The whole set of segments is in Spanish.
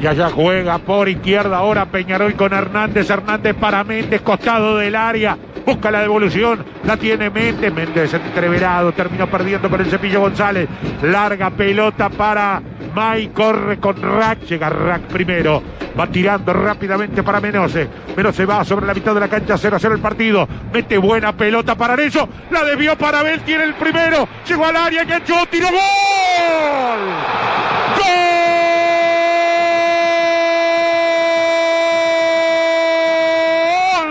Y allá juega por izquierda ahora Peñarol con Hernández. Hernández para Méndez, costado del área. Busca la devolución. La tiene Méndez. Méndez entreverado. Terminó perdiendo por el cepillo González. Larga pelota para May. Corre con Rack. Llega Rack primero. Va tirando rápidamente para Menose. Menose va sobre la mitad de la cancha 0 a 0 el partido. Mete buena pelota para Arezzo. La debió para Abel. Tiene el primero. Llegó al área. Enganchó. Tiró. ¡Gol!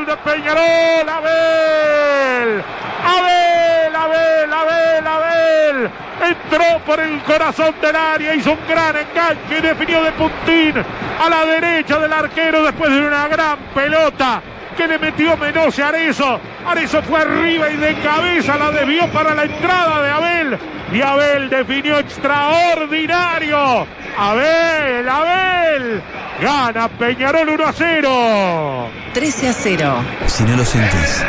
De Peñarol. Abel. Abel, Abel, Abel, Abel. Entró por el corazón del área, hizo un gran enganche y definió de puntín a la derecha del arquero después de una gran pelota que le metió Menose a Arezo. Arezo fue arriba y de cabeza la desvió para la entrada de Abel. Y Abel definió extraordinario. Abel, Abel. Gana Peñarol 1 a 0. 13 a 0. Si no lo sentís,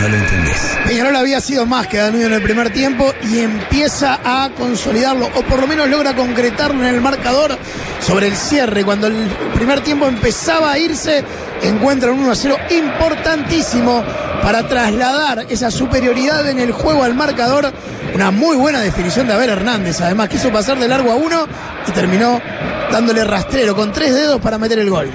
no lo entendés. Peñarol había sido más que Danubio en el primer tiempo y empieza a consolidarlo, o por lo menos logra concretarlo en el marcador sobre el cierre. Cuando el primer tiempo empezaba a irse, encuentra un 1 a 0 importantísimo para trasladar esa superioridad en el juego al marcador. Una muy buena definición de Abel Hernández. Además, quiso pasar de largo a uno y terminó dándole rastrero con tres dedos para meter el gol.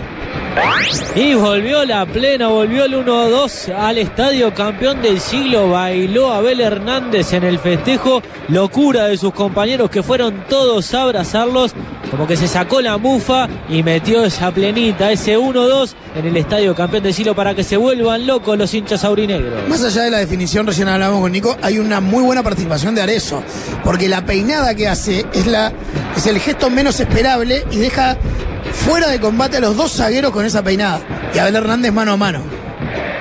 Y volvió la plena, volvió el 1-2 al estadio campeón del siglo. Bailó Abel Hernández en el festejo. Locura de sus compañeros que fueron todos a abrazarlos. Como que se sacó la mufa y metió esa plenita, ese 1-2 en el estadio campeón del siglo para que se vuelvan locos los hinchas aurinegros. Más allá de la definición, recién hablábamos con Nico, hay una muy buena participación de Arezo. Porque la peinada que hace es, la, es el gesto menos esperable y deja fuera de combate a los dos zagueros con esa peinada. Y Abel Hernández mano a mano.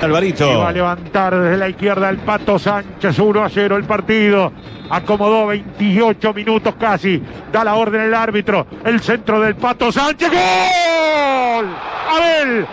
Alvarito. Y va a levantar desde la izquierda el Pato Sánchez, 1 a 0 el partido. Acomodó 28 minutos casi. Da la orden el árbitro. El centro del Pato Sánchez. ¡Gol! Abel.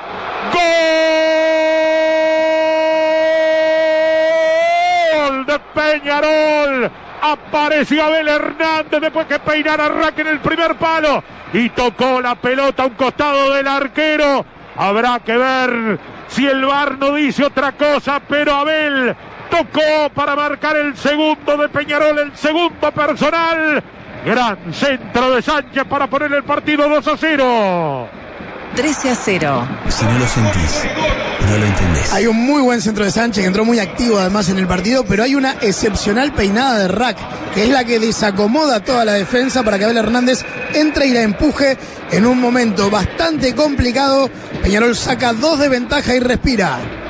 ¡Gol! De Peñarol. Apareció Abel Hernández después que peinara Rack en el primer palo. Y tocó la pelota a un costado del arquero. Habrá que ver si el VAR no dice otra cosa, pero Abel tocó para marcar el segundo de Peñarol, el segundo personal. Gran centro de Sánchez para poner el partido 2 a 0. 13 a 0. Si no lo sentís, no lo entendés. Hay un muy buen centro de Sánchez que entró muy activo además en el partido, pero hay una excepcional peinada de Rack, que es la que desacomoda toda la defensa para que Abel Hernández entre y la empuje en un momento bastante complicado. Peñarol saca dos de ventaja y respira.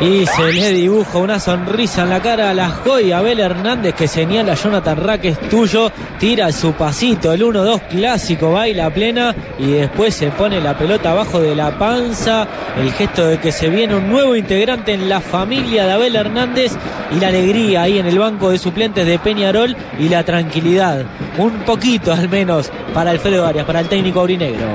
Y se le dibuja una sonrisa en la cara a la joya Abel Hernández que señala a Jonathan Rack es tuyo, tira su pasito, el 1-2 clásico, baila plena y después se pone la pelota abajo de la panza, el gesto de que se viene un nuevo integrante en la familia de Abel Hernández y la alegría ahí en el banco de suplentes de Peñarol y la tranquilidad, un poquito al menos para Alfredo Arias, para el técnico aurinegro.